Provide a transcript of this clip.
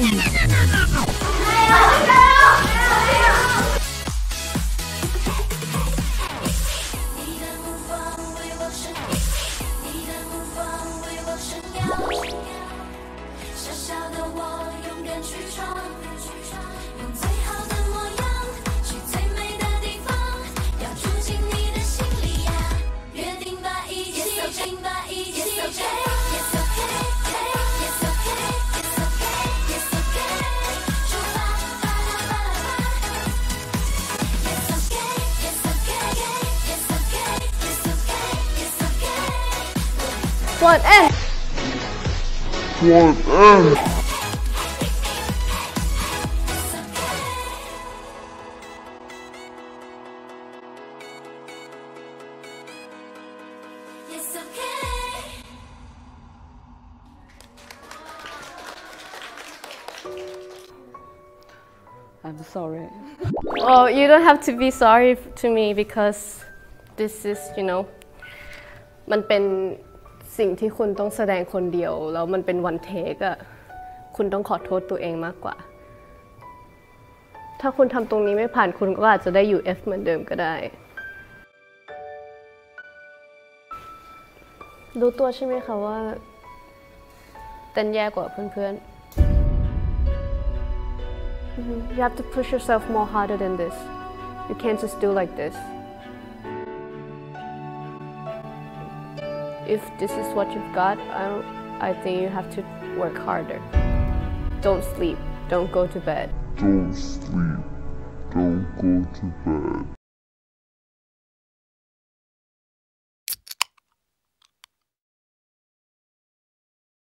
Oh, my God. okay。 What eh It's okay. I'm sorry Oh you don't have to be sorry to me because this is you know มันเป็น สิ่งที่คุณต้องแสดงคนเดียว แล้วมันเป็นวันเทกอะคุณต้องขอโทษตัวเองมากกว่า ถ้าคุณทำตรงนี้ไม่ผ่านคุณก็อาจจะได้อยู่ F เหมือนเดิมก็ได้รู้ตัวใช่ไหมคะว่าเต้นแย่กว่าเพื่อนๆ You have to push yourself more harder than this. You can't just do like this. If this is what you've got, I, don't, I think you have to work harder. Don't sleep. Don't go to bed. Don't sleep. Don't go to bed.